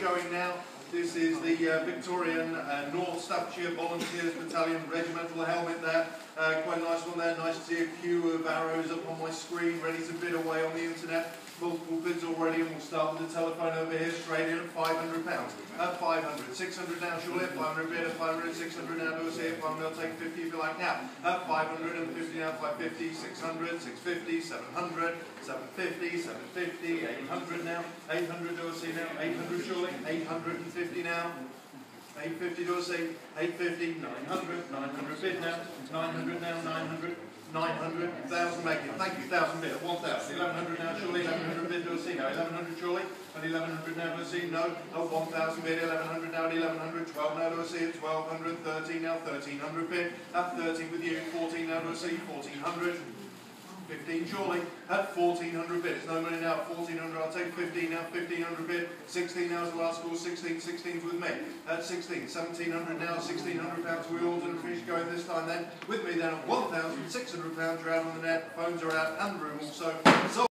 showing now. This is the uh, Victorian uh, North Staffordshire Volunteers Battalion regimental helmet there. Uh, quite a nice one there. Nice to see a queue of arrows up on my screen, ready to bid away on the internet. Multiple bids already, and we'll start with the telephone over here, straight in at £500. At 500 600 now, surely. 500 bid at 500 600 now, do us here. 500, I'll take 50 if you like now. At 550 now, 550 600 650 700 750 750 800 now. 800, do us here now. 800, surely. 850 now. 850 do I say? 850, 900, 900 bid now, 900 now, 900, 900, 1,000 make it. Thank you, 1,000 bid, 1,000, 1,100 now, surely, 1,100 bid do I see? No, 1,100 surely, and 1,100 now do I see? No, no, 1,000 bid, 1,100 now, 1,100, 12 now do I see? 1,200, 13 now, 1,300 bid, at 13 with you, 14 now do I see? 1,400. 15 surely. At 1400 bid. It's no money now. 1400. I'll take 15 now. 1500 bid. 16 now is the last score. 16. 16's with me. At 16. 1700 now. 1600 pounds. We all didn't finish going this time then. With me then at 1600 pounds. You're out on the net. Phones are out and the room also. So